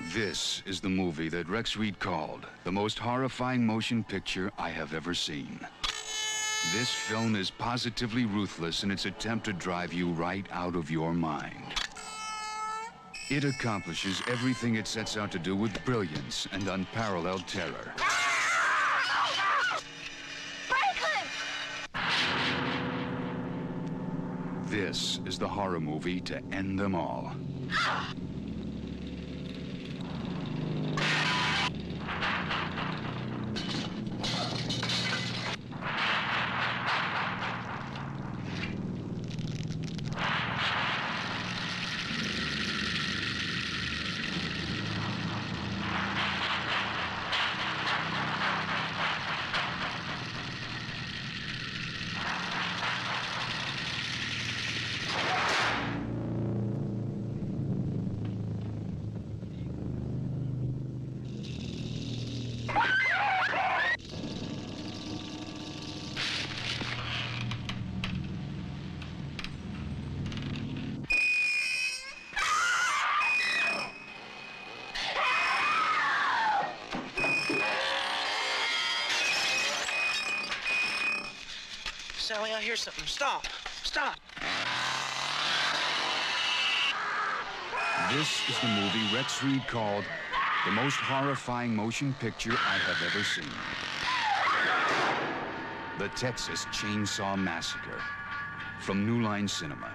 This is the movie that Rex Reed called the most horrifying motion picture I have ever seen. This film is positively ruthless in its attempt to drive you right out of your mind. It accomplishes everything it sets out to do with brilliance and unparalleled terror. This is the horror movie to end them all. Sally, I hear something. Stop. Stop. This is the movie Rex Reed called the most horrifying motion picture I have ever seen. The Texas Chainsaw Massacre from New Line Cinema.